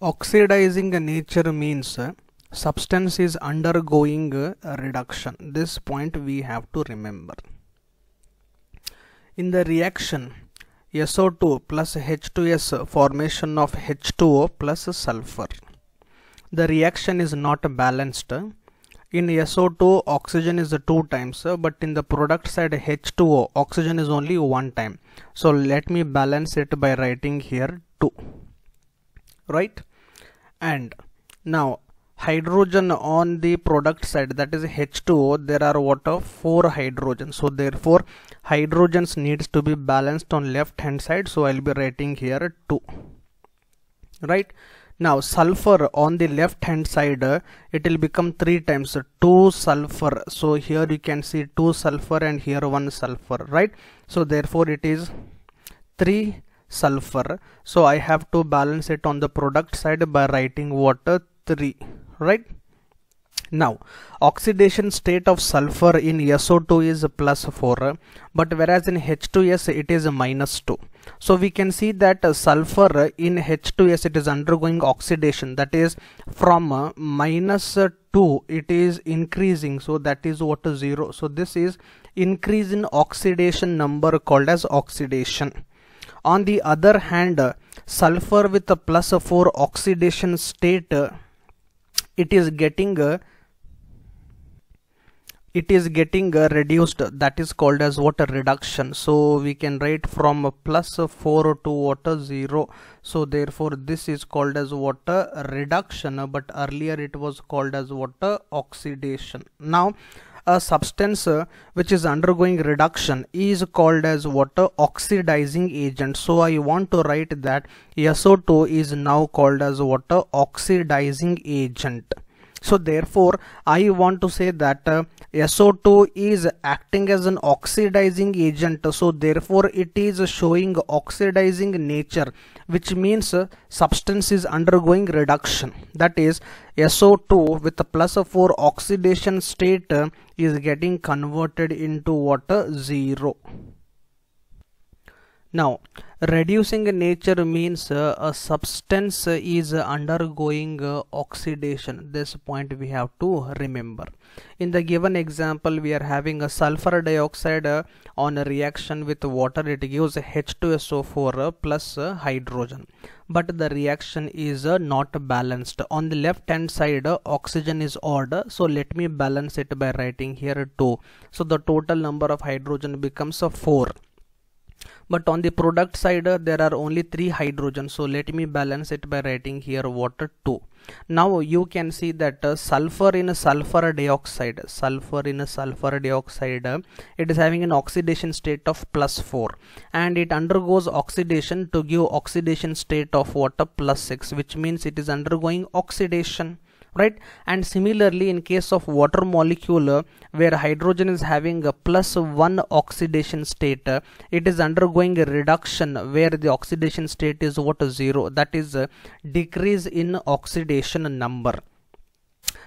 Oxidizing nature means substance is undergoing reduction. This point we have to remember. In the reaction SO2 plus H2S formation of H2O plus sulfur. The reaction is not balanced. In SO2 oxygen is 2 times but in the product side H2O oxygen is only 1 time. So let me balance it by writing here 2 right and now hydrogen on the product side that is H2O there are what of 4 hydrogens. So therefore hydrogens needs to be balanced on left hand side. So I'll be writing here 2 right? Now sulfur on the left hand side uh, it will become 3 times. Uh, 2 sulfur. So here you can see 2 sulfur and here 1 sulfur. Right? So therefore it is 3 sulfur. So I have to balance it on the product side by writing water 3 right? Now oxidation state of sulfur in SO2 is plus 4 but whereas in H2S it is minus 2 so we can see that sulfur in H2S it is undergoing oxidation. That is from minus 2 it is increasing. So that is what is 0 so this is increase in oxidation number called as oxidation on the other hand sulfur with a plus 4 oxidation state it is getting it is getting reduced. That is called as water reduction. So we can write from plus 4 to water 0 so therefore this is called as water reduction but earlier it was called as water oxidation. Now a substance uh, which is undergoing reduction is called as water oxidizing agent. So i want to write that SO2 is now called as water oxidizing agent so therefore i want to say that uh, SO2 is acting as an oxidizing agent. So therefore it is showing oxidizing nature which means uh, substance is undergoing reduction. That is SO2 with a plus of 4 oxidation state uh, is getting converted into water 0 now reducing nature means uh, a substance is undergoing uh, oxidation. This point we have to remember. In the given example we are having a sulfur dioxide uh, on a reaction with water. It gives H2SO4 uh, plus uh, hydrogen. But the reaction is uh, not balanced. On the left hand side oxygen is odd. So let me balance it by writing here 2 so the total number of hydrogen becomes 4 but on the product side uh, there are only three hydrogens. So let me balance it by writing here water 2 now you can see that uh, sulfur in a sulfur dioxide sulfur in a sulfur dioxide uh, it is having an oxidation state of plus 4 and it undergoes oxidation to give oxidation state of water plus 6 which means it is undergoing oxidation right and similarly in case of water molecule where hydrogen is having a plus one oxidation state it is undergoing a reduction where the oxidation state is what zero. That is a decrease in oxidation number.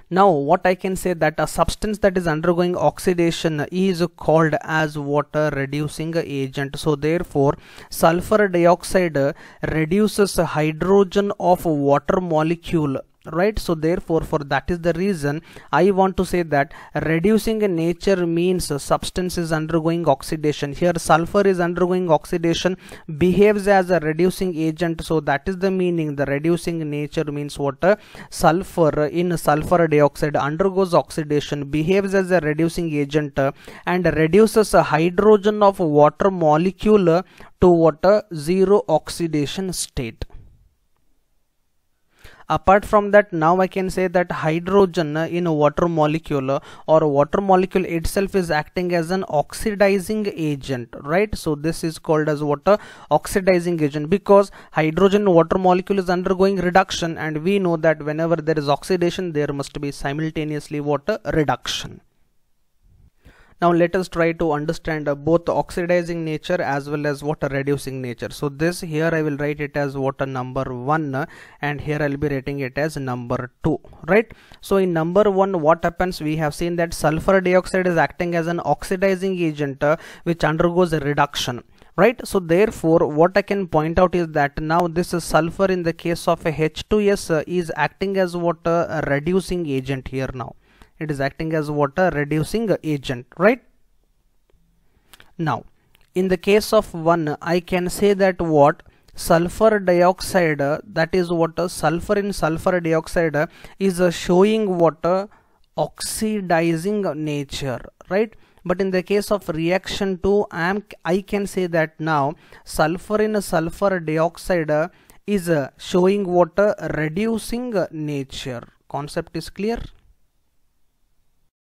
Now what I can say that a substance that is undergoing oxidation is called as water reducing agent. So therefore sulfur dioxide reduces hydrogen of water molecule right? So therefore for that is the reason i want to say that reducing nature means substance is undergoing oxidation. Here sulfur is undergoing oxidation behaves as a reducing agent. So that is the meaning. The reducing nature means what? Sulfur. In sulfur dioxide undergoes oxidation behaves as a reducing agent and reduces a hydrogen of water molecule to water zero oxidation state apart from that now I can say that hydrogen in a water molecule or water molecule itself is acting as an oxidizing agent right? So this is called as water oxidizing agent because hydrogen water molecule is undergoing reduction and we know that whenever there is oxidation there must be simultaneously water reduction now let us try to understand uh, both oxidizing nature as well as water reducing nature. So this here i will write it as water number one uh, and here i'll be writing it as number two right? So in number one what happens? We have seen that sulfur dioxide is acting as an oxidizing agent uh, which undergoes a reduction right? So therefore what i can point out is that now this is sulfur in the case of a h2s uh, is acting as what a reducing agent here now it is acting as water reducing agent right? Now in the case of one i can say that what? Sulfur dioxide that is what? Uh, sulfur in sulfur dioxide is showing what? Uh, oxidizing nature right? But in the case of reaction 2 I, am, I can say that now sulfur in sulfur dioxide is showing water reducing nature. Concept is clear